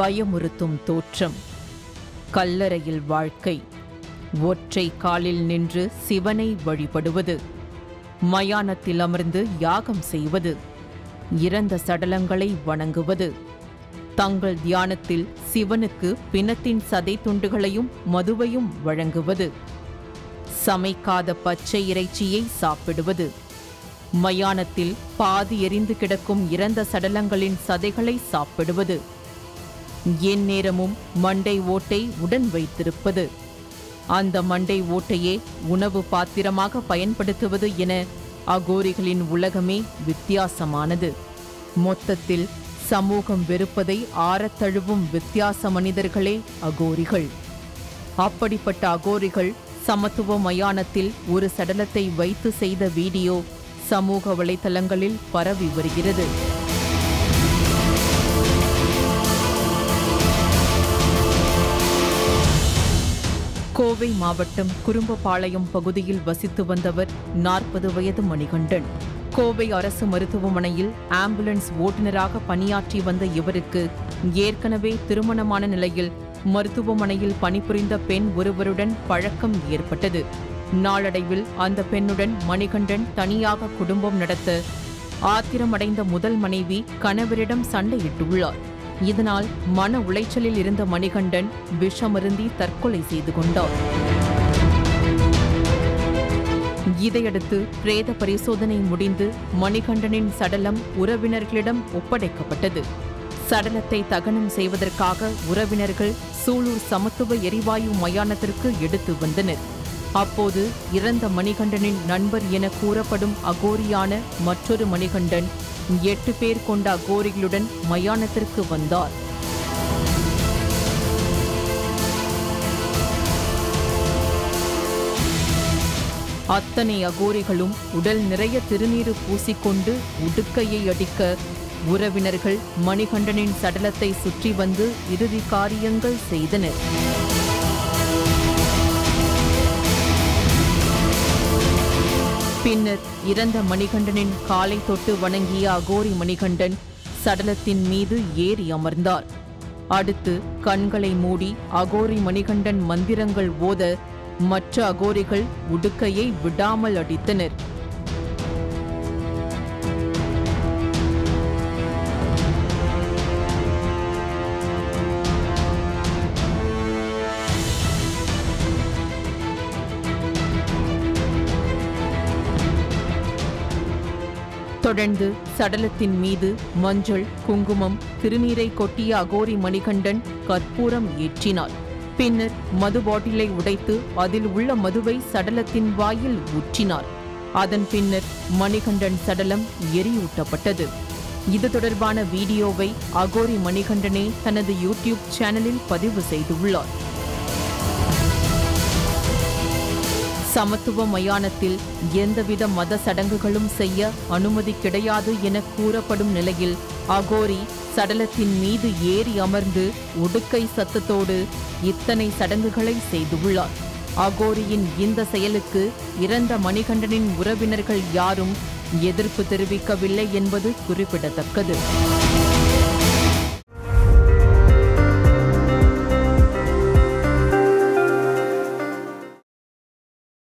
பயமுறுத்தும் தோற்றம். கல்லறையில் வாழ்க்கை. ஒற்றை காலில் நின்று சிவனை வழிபடுவது. மயானத்தில் அமர்ந்து யாகம் செய்வது. இறந்த சடலங்களை வணங்குவது. தங்கள் தியானத்தில் சிவனுக்கு பிணத்தின் சதை துண்டுகளையும் மதுவையும் வழங்குவது. சமைக்காத பச்சை இறைச்சியை சாப்பிடுவது. மயானத்தில் பாதி எரிந்து கிடக்கும் இறந்த சடலங்களின் சதைகளை சாப்பிடுவது. எந்நேரமும் மண்டை ஓட்டை உடன் வைத்திருப்பது. அந்த மண்டை ஓட்டையே உணவு பாத்திரமாக பயன்படுத்துவது என அகோரிகளின் உலகமே வித்தியாசமானது. மொத்தத்தில் சமூகம் வெறுப்பதை ஆறத்தழுவும் வித்தியாச மனிதர்களே அகோரிகள். அப்படிப்பட்ட அகோரிகள் சமத்துவ மயானத்தில் ஒரு சடலத்தை வைத்து செய்த வீடியோ சமூக வலைதளங்களில் பரவி வருகிறது. கோவை மாவட்டம் குறும்பபாளையம் பகுதியில் வசித்து வந்தவர் நாற்பது வயது மணிகண்டன். கோவை அரசு மருத்துவமனையில் ஆம்புலன்ஸ் ஓட்டுநராக பணியாற்றி வந்த இவருக்கு ஏற்கனவே திருமணமான நிலையில் மருத்துவமனையில் பணிபுரிந்த பெண் ஒருவருடன் பழக்கம் ஏற்பட்டது. நாளடைவில் அந்த பெண்ணுடன் மணிகண்டன் தனியாக குடும்பம் நடத்த ஆத்திரமடைந்த முதல் மனைவி கணவரிடம் சண்டையிட்டுள்ளார். இதனால் மன உளைச்சலில் இருந்த மணிகண்டன் விஷமருந்தி தற்கொலை செய்து கொண்டார். இதையடுத்து பிரேத பரிசோதனை முடிந்து மணிகண்டனின் சடலம் உறவினர்களிடம் ஒப்படைக்கப்பட்டது. சடலத்தை தகனம் செய்வதற்காக உறவினர்கள் சூலூர் சமத்துவ எரிவாயு மயானத்திற்கு எடுத்து வந்தனர். அப்போது இறந்த மணிகண்டனின் நண்பர் என கூறப்படும் அகோரியான மற்றொரு மணிகண்டன் எட்டு பேர் கொண்ட அகோரிகளுடன் மயானத்திற்கு வந்தார். அத்தனை அகோரிகளும் உடல் நிறைய திருநீர் பூசிக்கொண்டு உடுக்கையை அடிக்க உறவினர்கள் மணிகண்டனின் சடலத்தை சுற்றி வந்து இறுதி காரியங்கள் செய்தனர். பின்னர் இறந்த மணிகண்டனின் காலை தொட்டு வணங்கிய அகோரி மணிகண்டன் சடலத்தின் மீது ஏறி அமர்ந்தார். அடுத்து கண்களை மூடி அகோரி மணிகண்டன் மந்திரங்கள் ஓத மற்ற அகோரிகள் உடுக்கையை விடாமல் அடித்தனர். தொடர்ந்து சடலத்தின் மீது மஞ்சள் குங்குமம் திருநீரை கொட்டிய அகோரி மணிகண்டன் கற்பூரம் ஏற்றினார் பின்னர் மது பாட்டிலை உடைத்து அதில் உள்ள மதுவை சடலத்தின் வாயில் ஊற்றினார் அதன் பின்னர் மணிகண்டன் சடலம் எரியூட்டப்பட்டது. இது தொடர்பான வீடியோவை அகோரி மணிகண்டனே தனது யூடியூப் சேனலில் பதிவு செய்துள்ளார். சமத்துவ மயானத்தில் எந்தவித மத சடங்குகளும் செய்ய அனுமதி கிடையாது என கூறப்படும் நிலையில் அகோரி சடலத்தின் மீது ஏறி அமர்ந்து உடுக்கை சத்தத்தோடு இத்தனை சடங்குகளை செய்துள்ளார் அகோரியின் இந்த செயலுக்கு இறந்த மணிகண்டனின் உறவினர்கள் யாரும் எதிர்ப்பு தெரிவிக்கவில்லை என்பது குறிப்பிடத்தக்கது.